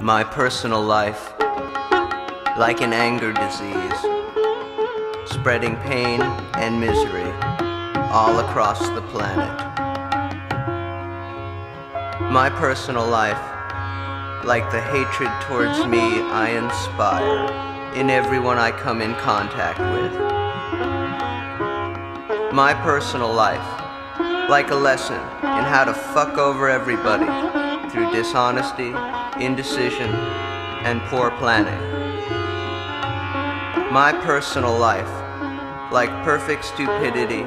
My personal life, like an anger disease, spreading pain and misery all across the planet. My personal life, like the hatred towards me I inspire in everyone I come in contact with. My personal life, like a lesson in how to fuck over everybody through dishonesty, indecision, and poor planning. My personal life, like perfect stupidity,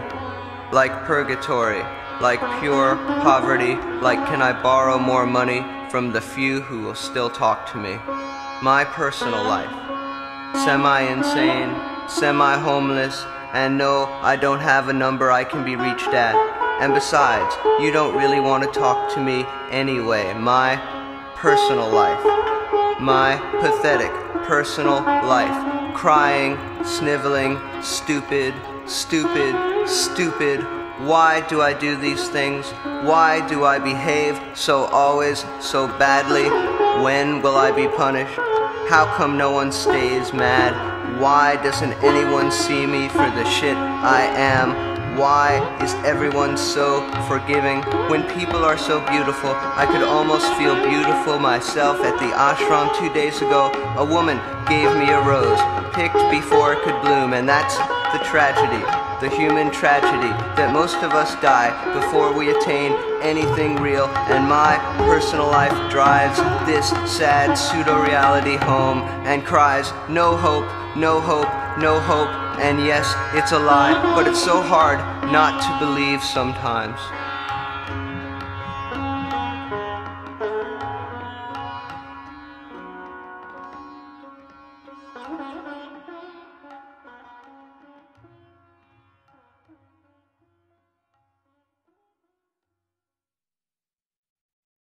like purgatory, like pure poverty, like can I borrow more money from the few who will still talk to me. My personal life, semi-insane, semi-homeless, and no, I don't have a number I can be reached at. And besides, you don't really want to talk to me anyway. My personal life. My pathetic personal life. Crying, sniveling, stupid, stupid, stupid. Why do I do these things? Why do I behave so always so badly? When will I be punished? How come no one stays mad? Why doesn't anyone see me for the shit I am? Why is everyone so forgiving? When people are so beautiful, I could almost feel beautiful myself. At the ashram two days ago, a woman gave me a rose, picked before it could bloom, and that's the tragedy, the human tragedy, that most of us die before we attain anything real, and my personal life drives this sad pseudo-reality home and cries, no hope, no hope, no hope, and yes, it's a lie, but it's so hard not to believe sometimes.